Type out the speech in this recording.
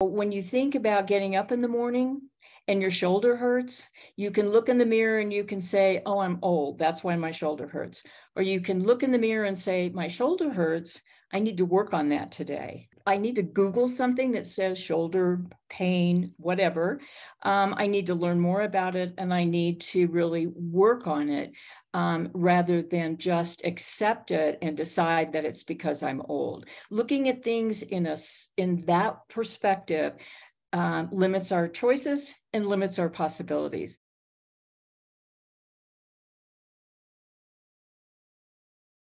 When you think about getting up in the morning and your shoulder hurts, you can look in the mirror and you can say, Oh, I'm old. That's why my shoulder hurts. Or you can look in the mirror and say, My shoulder hurts. I need to work on that today. I need to Google something that says shoulder pain, whatever. Um, I need to learn more about it and I need to really work on it um, rather than just accept it and decide that it's because I'm old. Looking at things in a in that perspective um, limits our choices and limits our possibilities.